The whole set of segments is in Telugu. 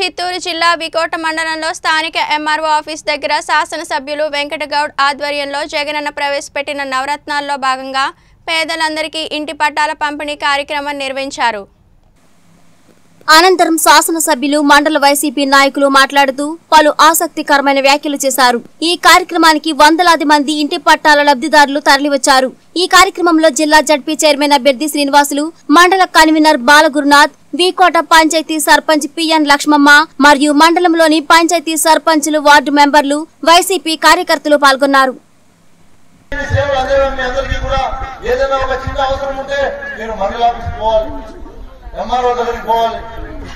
చిత్తూరు జిల్లా వికోట మండలంలో స్థానిక ఎంఆర్ఓ ఆఫీస్ దగ్గర శాసనసభ్యులు వెంకటగౌడ్ ఆధ్వర్యంలో జగనన్న ప్రవేశపెట్టిన నవరత్నాల్లో భాగంగా పేదలందరికీ ఇంటి పట్టాల పంపిణీ కార్యక్రమం నిర్వహించారు. అనంతరం శాసనసభ్యులు మండల వైసీపీ నాయకులు మాట్లాడుతూ పలు ఆసక్తికరమైన వ్యాఖ్యలు చేశారు. ఈ కార్యక్రమానికి వందలాది మంది ఇంటి పట్టాల లబ్ధిదారులు తరలివచ్చారు. ఈ కార్యక్రమంలో జిల్లా జడ్పీ చైర్మన్ అభ్యర్థి శ్రీనివాసులు మండల convener Balagurunath Vkota panchayat sarpanch P N Lakshmamma మరియు మండలంలోని పంచాయతీ సర్పంచులు వార్డు మెంబర్లు వైసీపీ కార్యకర్తలు పాల్గొన్నారు. ఏదైనా ఒక చిన్న అవసరం ఉంటే మీరు మండల పోవాలి. ఎంఆర్ఓ దగ్గరికి పోవాలి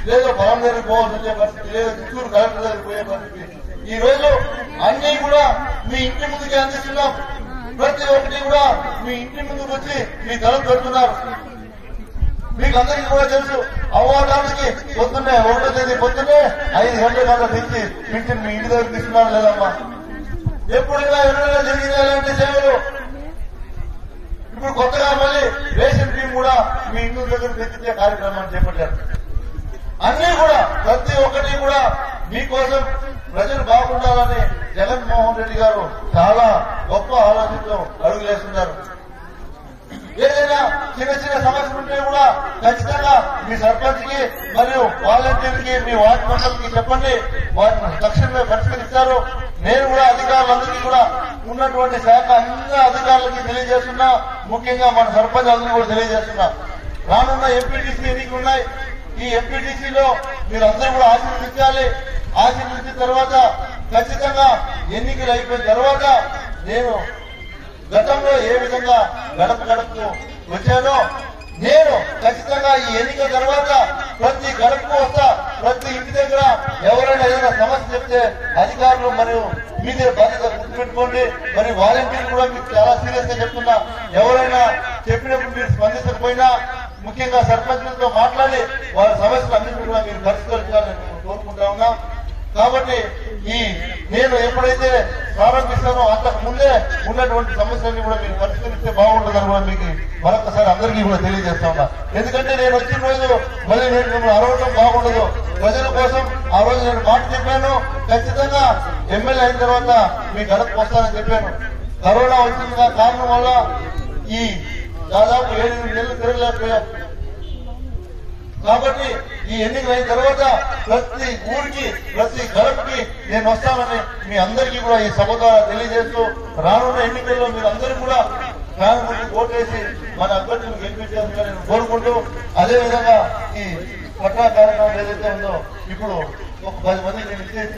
లేదా పొలం దగ్గరికి పోవాల్సి వచ్చే పరిస్థితి లేదా చిత్తూరు కలెక్టర్ దగ్గరికి పోయే పరిస్థితి ఈ రోజు అన్ని కూడా మీ ఇంటి ముందుకే అందిస్తున్నాం. ప్రతి ఒక్కటి కూడా మీ ఇంటి ముందుకు వచ్చి మీ తలం పెడుతున్నారు మీకు అందరికీ కూడా తెలుసు అవ్వడానికి పొద్దున్నే ఒకటో తేదీ పొద్దున్నే ఐదు గంటల కల్లా తెచ్చి పింఛన్ మీ ఇంటి దగ్గర తీసుకున్నారు లేదమ్మా? ఎప్పుడు ఇలా ఎవరైనా జరిగింది ఇలాంటి సేవలు? ఇప్పుడు కొత్తగా మళ్ళీ రేషన్ టీం కూడా మీ ఇంటి దగ్గర తెచ్చించే కార్యక్రమాన్ని చేపట్టారు అన్ని కూడా ప్రతి ఒక్కటి కూడా మీకోసం ప్రజలు బాగుండాలని జగన్మోహన్ రెడ్డి గారు చాలా గొప్ప ఆలోచనతో అడుగులేస్తున్నారు ఏదైనా చిన్న చిన్న సమస్యలు ఉంటే కూడా ఖచ్చితంగా మీ సర్పంచ్కి మరియు వాలంటీర్కి మీ వార్డు మెంబర్కి చెప్పండి. వాటిని తక్షణమే పరిష్కరిస్తారు. నేను కూడా అధికారులందరికీ కూడా ఉన్నటువంటి శాఖ అన్ని అధికారులకి తెలియజేస్తున్నా. ముఖ్యంగా మన సర్పంచ్ అందరికీ కూడా తెలియజేస్తున్నా. రానున్న ఎంపీటీసీ ఎన్నికలు ఉన్నాయి. ఈ ఎంపీటీసీలో మీరందరూ కూడా ఆశీర్వదించాలి. ఆశీర్వదించిన తర్వాత ఖచ్చితంగా ఎన్నికలు అయిపోయిన తర్వాత నేను గతంలో ఏ విధంగా గడప గడపకు వచ్చానో నేను ఖచ్చితంగా ఈ ఎన్నిక తర్వాత ప్రతి గడపకు వస్తా. ప్రతి ఇంటి దగ్గర ఎవరైనా ఏదైనా సమస్య చెప్తే అధికారులు మరియు మీదే బాధ్యత గుర్తుపెట్టుకోండి. మరి వాలంటీర్లు కూడా మీకు చాలా సీరియస్గా చెప్తున్నా. ఎవరైనా చెప్పినప్పుడు మీరు స్పందించకపోయినా ముఖ్యంగా సర్పంచులతో మాట్లాడి వారి సమస్యలు అన్నింటినీ కూడా మీరు పరిష్కరించాలని నేను కోరుకుంటా ఉన్నాం. కాబట్టి ఈ నేను ఎప్పుడైతే ప్రారంభిస్తానో అంతకు ముందే ఉన్నటువంటి సమస్యల్ని కూడా మీరు పరిష్కరిస్తే బాగుంటుందని కూడా మీకు మరొకసారి అందరికీ కూడా తెలియజేస్తా ఉన్నా. ఎందుకంటే నేను వచ్చిన రోజు మళ్ళీ నేను మిమ్మల్ని అరవడం బాగుండదు. ప్రజల కోసం ఆ రోజు నేను మాట చెప్పాను. ఖచ్చితంగా ఎమ్మెల్యే అయిన తర్వాత మీ గడపకు వస్తానని చెప్పాను. కరోనా వచ్చిన కారణం వల్ల ఈ దాదాపు ఏడెనిమిది నెలలు తిరగలేకపోయాం. కాబట్టి ఈ ఎన్నికలు అయిన తర్వాత ప్రతి ఊరికి ప్రతి గడపకి నేను వస్తానని మీ అందరికీ కూడా ఈ సభ ద్వారా తెలియజేస్తూ రానున్న ఎన్నికల్లో మీరు అందరూ కూడా కాంగ్రెస్ ఓటేసి మన అభ్యర్థులు గెలిపించాలని నేను కోరుకుంటూ అదేవిధంగా ఈ పట్టా కార్యక్రమం ఏదైతే ఉందో ఇప్పుడు ఒక పది మంది నేను